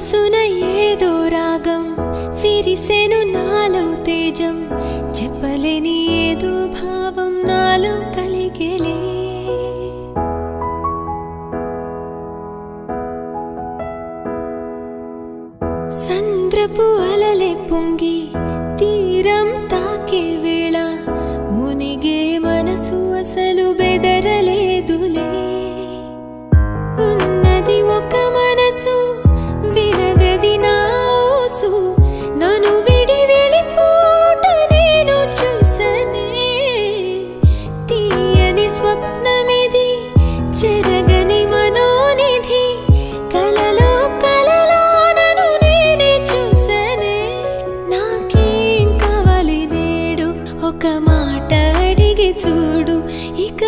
మనసున ఏదో రాగం విరిసెను నాలో తేజం. చెప్పలేని ఏదో భావం నాలో కలిగేలే. సంద్రపు అలలే పొంగి తీరం తాకే వేళ మునిగే మనసు అసలు బే ఒక్క మాట అడిగి చూడు. ఇక